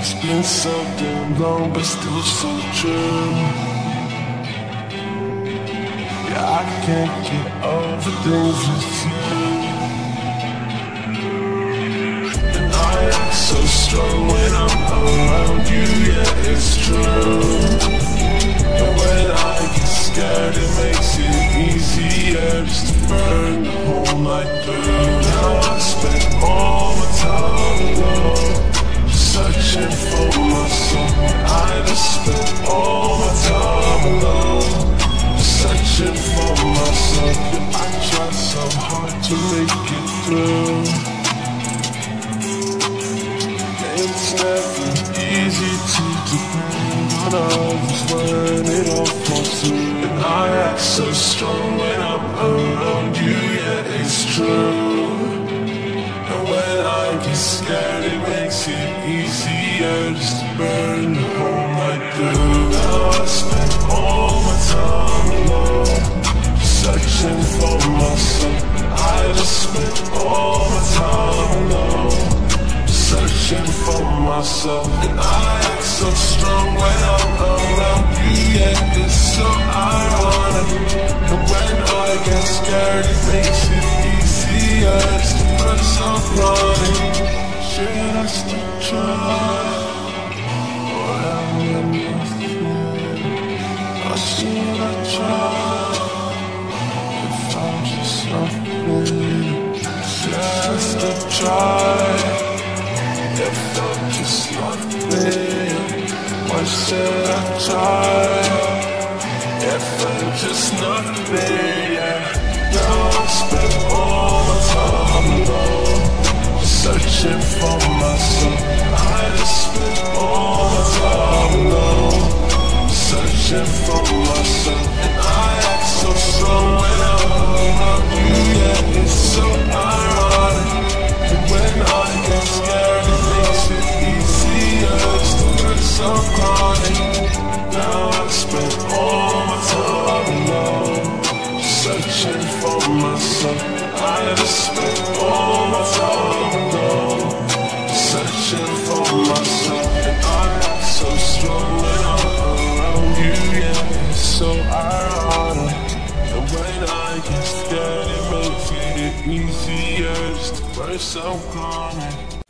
It's been so damn long, but still so true. Yeah, I can't get over things with you. It makes it easier just to burn the whole night through. Now I spend all my time alone, searching for my soul. I just spend all my time alone, searching for myself. I try so hard to make it through. It's never easy to depend on others when so strong when I'm around you, yeah, it's true. And when I get scared, it makes it easier just to burn the whole night through. Now I spend all my time alone, searching for myself. I just spend all my time alone searching for myself And I act so strong when I'm around you Yeah, Just to try if I'm just nothing, why should I try? If I'm just nothing, yeah. Now I spend all myself. I just spend all my time alone, searching for myself. And I act so strong when I'm around you, yeah. So ironic. And when I get scared, it makes it easier just to burst some chronic.